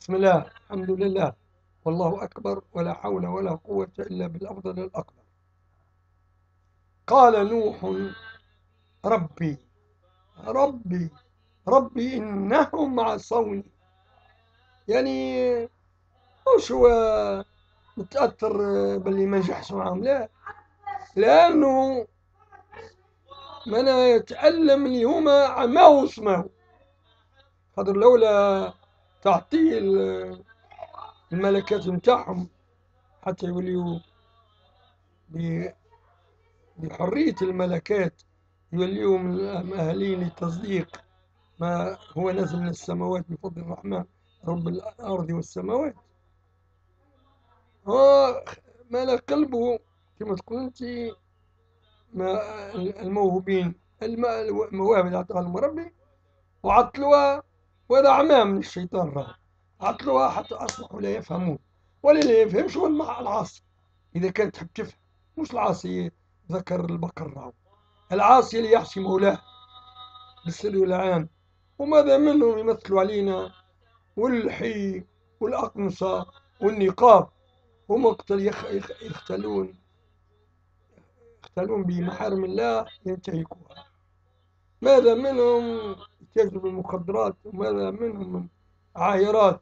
بسم الله الحمد لله. والله أكبر ولا حول ولا قوة إلا بالأفضل الأقدر قال نوح ربي ربي ربي إنهم عصوني. يعني مش هو متأثر باللي ما نجحش معهم؟ لا لأنه من يتألم اليوم ما هو اسمه. خاطر لولا تعطيه الملكات نتاعهم حتى يوليو بحرية الملكات يوليو مؤهلين لتصديق ما هو نزل من السماوات بفضل الرحمن رب الأرض والسماوات. هو مال قلبه كما تقول أنت الموهوبين المواهب اللي أعطاها المربي وعطلوها عمام من الشيطان راه. عطلوها حتى أصبحوا لا يفهمون. ولا لا يفهمش هو العاصي. إذا كانت تحب تفهم. مش العاصي ذكر البقر راهو العاصي اللي يحشي مولاه. بالسر والعان. وماذا منهم يمثلوا علينا؟ والحي والأقمصة والنقاب. ومقتل يختلون. يختلون بمحارم الله ينتهكوها. ماذا منهم يتاجروا بالمخدرات وماذا منهم من عاهرات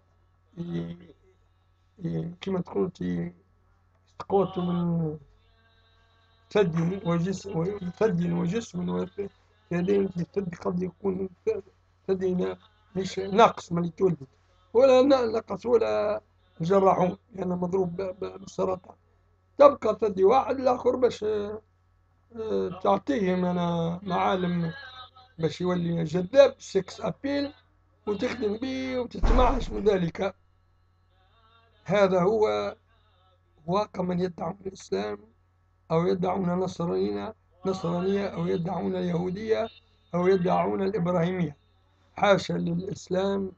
كما تقول يستقوتوا من ثدي وجسم ثدي وجسم ويدين الثدي قد يكون ثدي مش ناقص من تولد ولا نقص ولا جرحون لأنه يعني مضروب بالسرطان تبقى ثدي واحد الآخر باش آه، تعطيه من معالم باش يولي جذاب سكس أبيل وتخدم به وتتمعش من ذلك هذا هو واقع من يدعون الإسلام أو يدعون نصرانية نصرانية أو يدعون اليهودية أو يدعون الإبراهيمية. حاشا للإسلام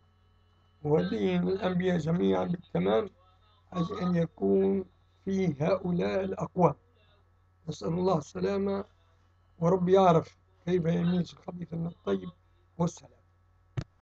ودين الأنبياء جميعا بالتمام أن يكون في هؤلاء الأقوام. نسأل الله السلامة ورب يعرف كيف يميز الخبيث من الطيب والسلام.